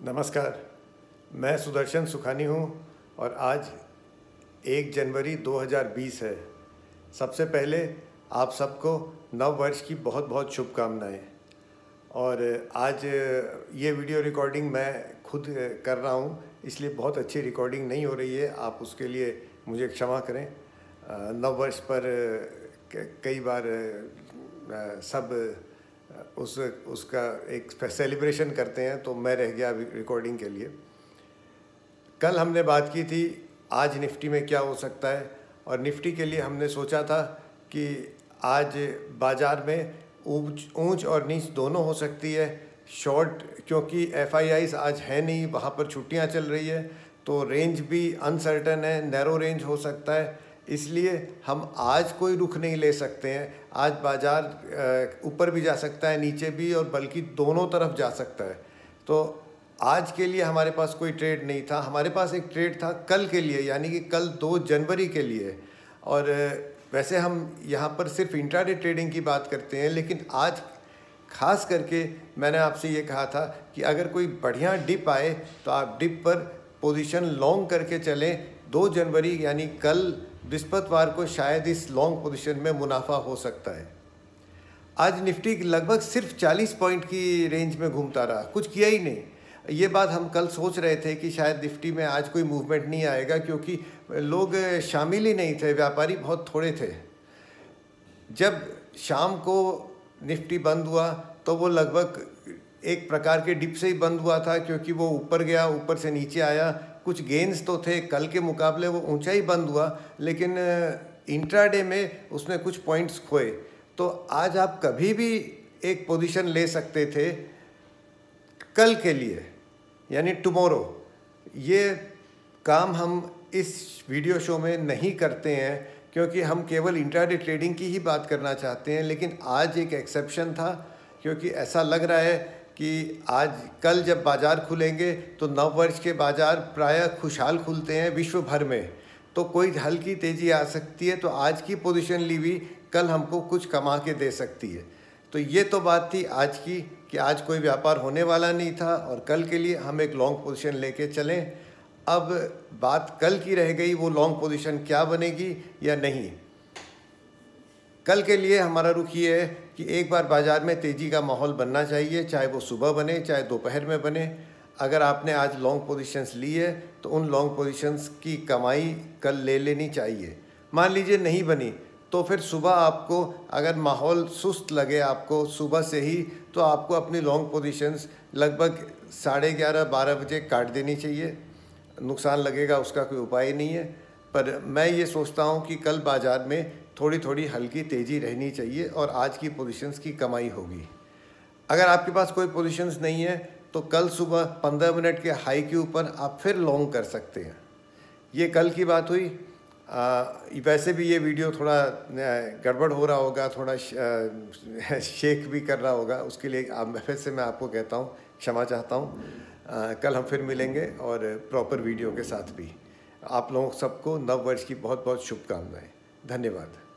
नमस्कार। मैं सुदर्शन सुखानी हूँ और आज एक जनवरी 2020 है। सबसे पहले आप सबको नव वर्ष की बहुत बहुत शुभकामनाएँ। और आज ये वीडियो रिकॉर्डिंग मैं खुद कर रहा हूँ, इसलिए बहुत अच्छी रिकॉर्डिंग नहीं हो रही है। आप उसके लिए मुझे क्षमा करें। नव वर्ष पर कई बार सब उस, उसका एक सेलिब्रेशन करते हैं तो मैं रह गया रिकॉर्डिंग के लिए। कल हमने बात की थी, आज निफ्टी में क्या हो सकता है, और निफ्टी के लिए हमने सोचा था कि आज बाज़ार में ऊंच ऊंच और नीच दोनों हो सकती है शॉर्ट क्योंकि एफ़ आज है नहीं, वहाँ पर छुट्टियाँ चल रही है तो रेंज भी अनसर्टन है नैरो रेंज हो सकता है। इसलिए हम आज कोई रुख नहीं ले सकते हैं। आज बाज़ार ऊपर भी जा सकता है, नीचे भी और बल्कि दोनों तरफ़ जा सकता है। तो आज के लिए हमारे पास कोई ट्रेड नहीं था। हमारे पास एक ट्रेड था कल के लिए, यानी कि कल दो जनवरी के लिए। और वैसे हम यहाँ पर सिर्फ़ इंट्राडे ट्रेडिंग की बात करते हैं, लेकिन आज खास करके मैंने आपसे ये कहा था कि अगर कोई बढ़िया डिप आए तो आप डिप पर पोजीशन लॉन्ग करके चलें। दो जनवरी, यानी कल बृहस्पतिवार को शायद इस लॉन्ग पोजीशन में मुनाफा हो सकता है। आज निफ्टी लगभग सिर्फ़ 40 पॉइंट की रेंज में घूमता रहा। कुछ किया ही नहीं। ये बात हम कल सोच रहे थे कि शायद निफ्टी में आज कोई मूवमेंट नहीं आएगा, क्योंकि लोग शामिल ही नहीं थे, व्यापारी बहुत थोड़े थे। जब शाम को निफ्टी बंद हुआ तो वो लगभग एक प्रकार के डिप से ही बंद हुआ था, क्योंकि वो ऊपर गया, ऊपर से नीचे आया कुछ गेंस तो थे, कल के मुकाबले वो ऊँचा ही बंद हुआ, लेकिन इंट्राडे में उसने कुछ पॉइंट्स खोए। तो आज आप कभी भी एक पोजीशन ले सकते थे, कल के लिए, यानी टुमारो ये काम हम इस वीडियो शो में नहीं करते हैं, क्योंकि हम केवल इंट्राडे ट्रेडिंग की ही बात करना चाहते हैं, लेकिन आज एक एक्सेप्शन था, क्योंकि ऐसा लग रहा है कि आज, कल जब बाज़ार खुलेंगे तो नव वर्ष के बाज़ार प्रायः खुशहाल खुलते हैं विश्व भर में। तो कोई हल्की तेज़ी आ सकती है तो आज की पोजीशन ली हुई, कल हमको कुछ कमा के दे सकती है। तो ये तो बात थी आज की, कि आज कोई व्यापार होने वाला नहीं था, और कल के लिए हम एक लॉन्ग पोजीशन लेके चलें। अब बात कल की रह गई, वो लॉन्ग पोजीशन क्या बनेगी या नहीं? कल के लिए हमारा रुख ये है कि एक बार बाज़ार में तेज़ी का माहौल बनना चाहिए, चाहे वो सुबह बने, चाहे दोपहर में बने। अगर आपने आज लॉन्ग पोजीशंस ली है तो उन लॉन्ग पोजीशंस की कमाई कल ले लेनी चाहिए। मान लीजिए नहीं बनी तो फिर सुबह आपको, अगर माहौल सुस्त लगे आपको सुबह से ही तो आपको अपनी लॉन्ग पोजीशंस लगभग साढ़े ग्यारह, बारह बजे काट देनी चाहिए। नुकसान लगेगा, उसका कोई उपाय नहीं है। पर मैं ये सोचता हूँ कि कल बाज़ार में थोड़ी थोड़ी हल्की तेज़ी रहनी चाहिए और आज की पोजीशंस की कमाई होगी। अगर आपके पास कोई पोजीशंस नहीं है तो कल सुबह पंद्रह मिनट के हाई के ऊपर आप फिर लॉन्ग कर सकते हैं। ये कल की बात हुई। आ, वैसे भी ये वीडियो थोड़ा गड़बड़ हो रहा होगा थोड़ा शेक भी कर रहा होगा। उसके लिए आप फिर से मैं आपको कहता हूँ क्षमा चाहता हूँ। कल हम फिर मिलेंगे और प्रॉपर वीडियो के साथ भी। आप लोगों सबको नव वर्ष की बहुत बहुत शुभकामनाएँ। धन्यवाद।